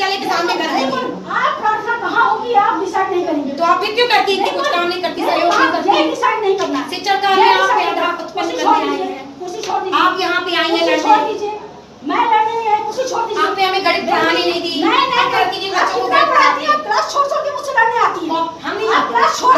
विद्यालय के सामने कर है आप प्रार्थना कहाँ होगी आप डिसाइड नहीं करेंगे? तो आप भी क्यों करती है? कुछ काम नहीं करती सहयोग नहीं करती। डिसाइड नहीं करना। शिक्षण का आप उत्पन्न करने। हैं। आप यहाँ पे आई है लड़ने। मैं लड़ने नहीं आई छोड़ दीजिए। आपने हमें गणित पढ़ाने नहीं दी। मैं नहीं करती बच्चों को गणित पढ़ाती है क्लास छोड़ छोड़ के मुझसे लड़ने आती है। हम नहीं क्लास छोड़